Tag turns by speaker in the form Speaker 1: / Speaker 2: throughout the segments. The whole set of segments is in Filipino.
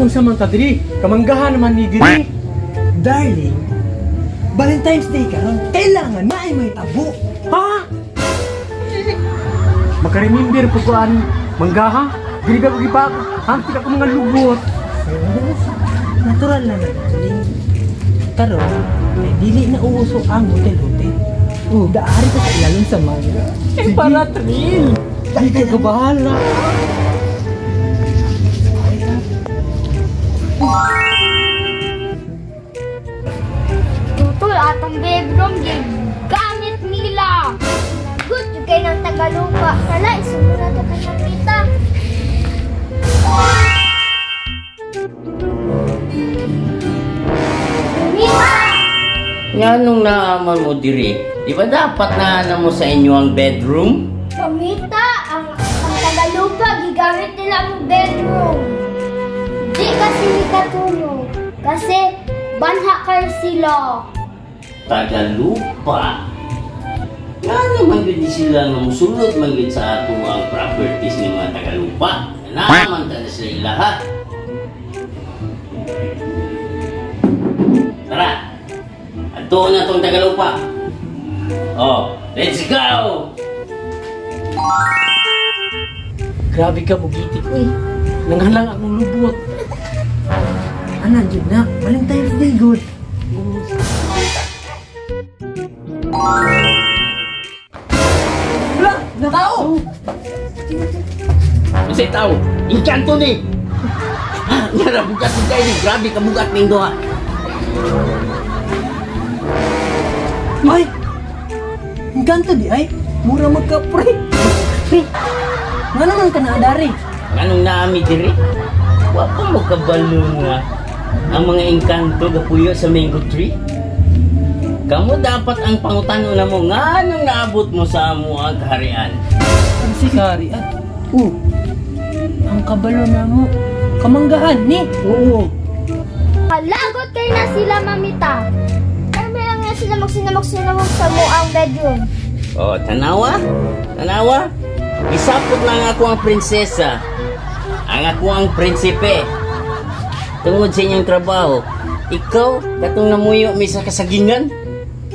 Speaker 1: unsa man ta diri? Kamanggahan naman ni diri.
Speaker 2: Darling, Valentine's Day karon kailangan na ay may tabo.
Speaker 1: Ha? Makaremember po ko ani manggaha. Diri ka gipak. Hanti ka ko mga lubot.
Speaker 2: Natural na darling. Karon, may dili na uso ang hotel-hotel. Oh, daari ka sa ilalim sa manga.
Speaker 1: Eh, para thrill. Di ka kabahala.
Speaker 3: Tutol atong bedroom yung gamit nila. Good yung kayo ng Tagalupa. Kala, na ito kay Mamita. Mamita!
Speaker 4: Nga nung naaman mo diri, di ba dapat na ano mo sa inyo ang bedroom?
Speaker 3: Mamita, ang, ang Tagalupa, gigamit nila ang bedroom. Di kasi ni katulog. Kasi banha kayo sila.
Speaker 4: Tagalupa. Nga naman gud sila nga musulod man gud sa ato ang properties ng mga Tagalupa. Naman ta na sila lahat. Tara. Ato na tong Tagalupa. Oh, let's go!
Speaker 1: Grabe ka bugitik eh. Nanghalang akong lubot.
Speaker 2: Anan jud na, Valentine's Day good.
Speaker 1: Wala! Natao!
Speaker 4: Kasi tao, inkanto ni. Nga bugat ni kayo ni. Grabe ka bugat ni Indoha.
Speaker 2: Ay! Ang ganto di ay, mura magka-pre. Nga naman ka na adari.
Speaker 4: Anong naami diri? Wa pa mo kabalo nga ang mga engkanto gapuyo sa mango tree? Kamu dapat ang pangutano na mo nga anong naabot mo sa amo ang kaharian.
Speaker 2: Ang sikari at, uh, ang kabalo na mo. Kamanggahan ni. Oo.
Speaker 3: Palagot kayo na sila, mamita. Kami lang nga sila magsinamok-sinamok sa muang bedroom.
Speaker 4: Oh, tanawa? Tanawa? Isapot lang ako ang prinsesa. Ang ako ang prinsipe. Tungod sa inyong trabaho, ikaw, katong namuyo mi sa kasagingan,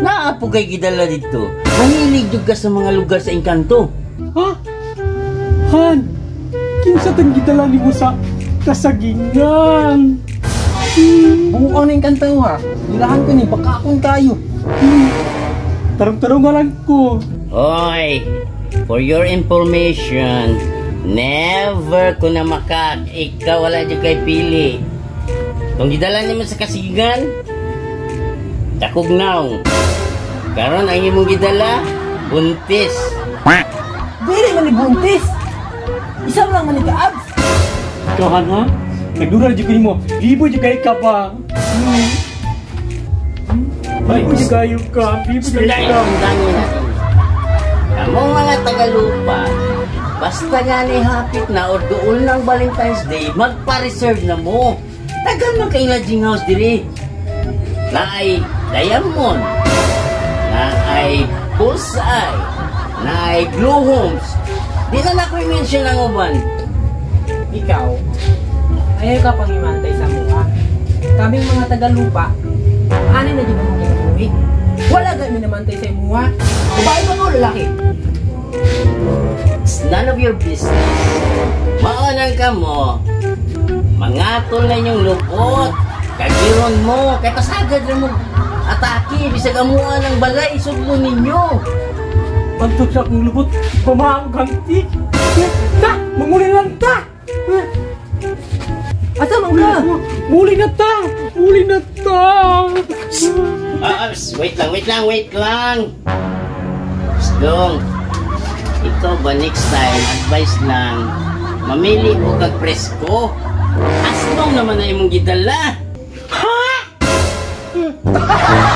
Speaker 4: naapo kay gidala dito. Mahilig ka sa mga lugar sa engkanto.
Speaker 1: Ha? Han! Kinsa tang gidala ni mo sa kasagingan?
Speaker 2: Buong na yung kanta mo ha. Nilahan ko ni, baka akong tayo.
Speaker 1: Tarong-tarong nga lang ko.
Speaker 4: Hoy, for your information, never ko na maka, ikaw wala dyan kay pili. Kung gidala nimo sa kasigan, dakog naong. Karon ang imong gidala, buntis.
Speaker 2: Dili man ni buntis. Isa lang man ni ka-abs.
Speaker 1: Ikaw Han ha? Nagdura dyan kayo mo. Libo dyan kayo ka ba? Libo dyan kayo ka. Libo dyan
Speaker 4: Dahil
Speaker 1: ka.
Speaker 4: Kamong mga tagalupa, basta nga ni hapit na or doon ng Valentine's Day, magpa-reserve na mo. Tagal man kay lodging house diri. Na ay diamond, na ay bullseye, na ay blue homes. Di na na ko i-mention ang uban.
Speaker 2: Ikaw, ayaw ka pang imantay sa mukha. Kaming mga tagalupa, ano na dyan ang kinabuhi? Wala kami namantay sa mukha. Babae ba o lalaki?
Speaker 4: It's none of your business. Maunang ka mo, mangatol na yung lupot. Kagiron mo, kay pasagad na mo atake, bisag amuan ng balay, isudlo ninyo.
Speaker 1: Pagtok sa akong lubot, pamaang ganti. Ta! Manguli lang ta! Muli na ta! Muli na ta!
Speaker 4: Ah, ah, wait lang, wait lang, wait lang. Dong, ikaw ba next time, advice lang, mamili mo kag presko. Asnong naman na imong gidala. Ha?